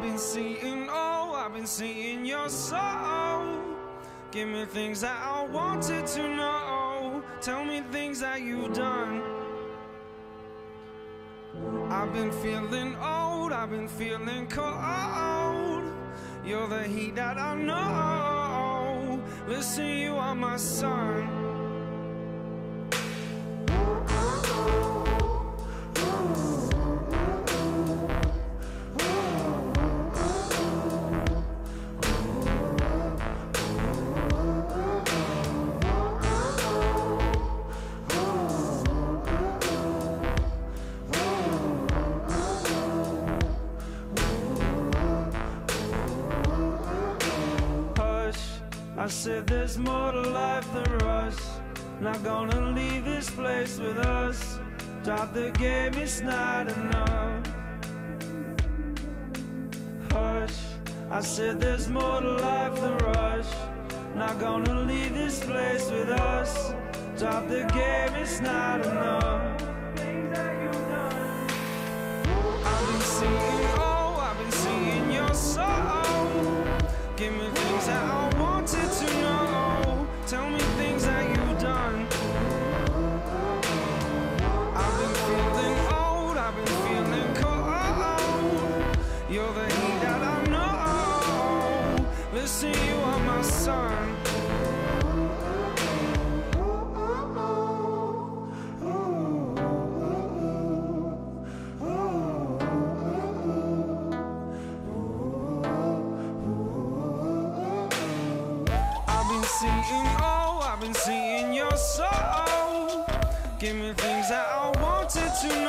been seeing, oh, I've been seeing your soul. Give me things that I wanted to know. Tell me things that you've done. I've been feeling old, I've been feeling cold. You're the heat that I know. Listen, you are my sun. I said there's more to life than rush. Not gonna leave this place with us. Drop the game, it's not enough. Hush, I said there's more to life than rush. Not gonna leave this place with us. Drop the game, it's not enough. Listen, you my sun. I've been seeing, oh, I've been seeing your soul. Give me things that I wanted to know.